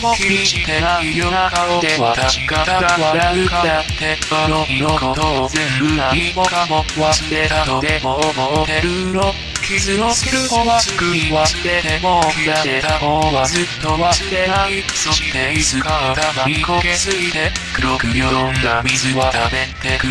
も気にしてないような顔で私がただ笑うからってあの日のことを全部何もかも忘れたとでも思ってるの傷のする方はすぐに忘れても切られた方はずっと忘れないそしていつか頭に焦げすぎて黒くよどんだ水は食べてく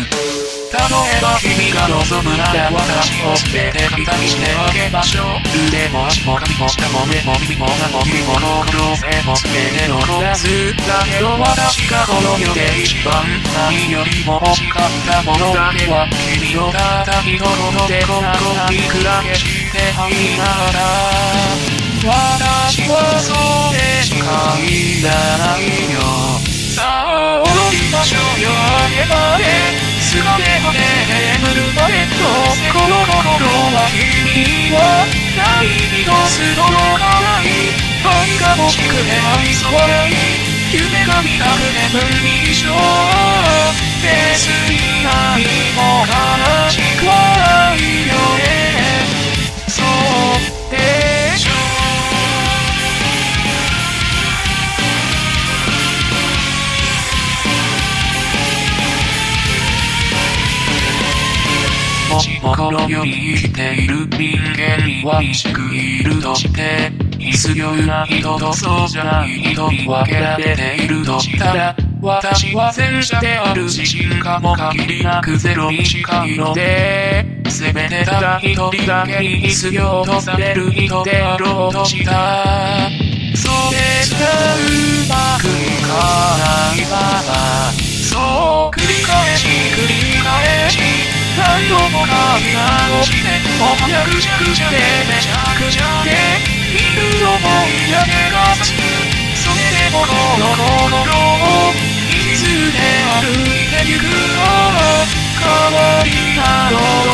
例えば君が望むなら私を全て見たりしてあげましょう腕も足も髪も舌も目も耳も歯も耳も脳の性も全て残らずだけど私がこの世で一番何よりも欲しかったもの。だけは君のただ一言で粉々に砕けして入りながら私はそれしかいらないよさあ踊りましょうよあげまですがで果て眠るバレットこの心は君はない一つ届かない愛が欲しくて愛想笑い夢が見たくて無理しょ別に何も悲しくはないよもしもこの世に生きている人間には意識いるとして、必要な人とそうじゃない人に分けられているとしたら、私は前者である自信かも限りなくゼロに近いので、せめてただ一人だけに必要とされる人であろうとした。それじゃうまくいかないまま、そう繰り返し繰り返し、何度も書き直して、もはやぐちゃぐちゃでめちゃくちゃで、いる思いだけがさす。それでもこの心を、いつで歩いてゆくの変わりなどどこ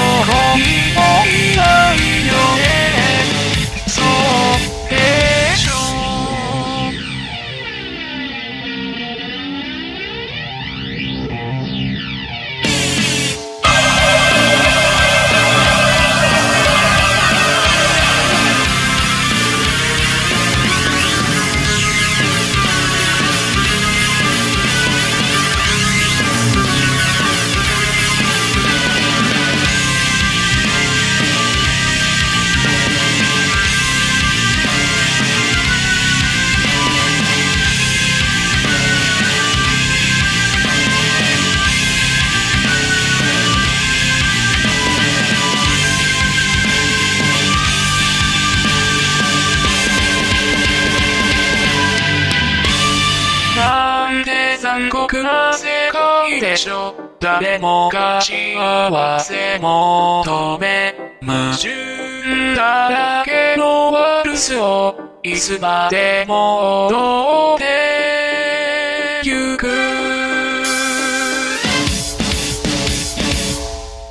残酷な世界でしょ誰もが幸せ求め矛盾だらけのワルスをいつまでも踊ってゆく。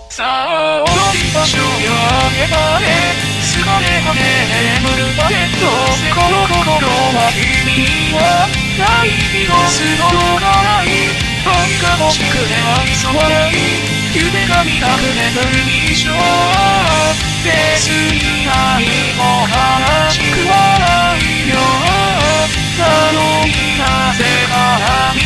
さあ踊りましょうよ。あげまで疲れ果て眠るバケットこの心は君はない一つ届かな。い愛が欲しくて愛想笑い夢が見たくて無理しょ別に何も悲しくはないよな。のになぜか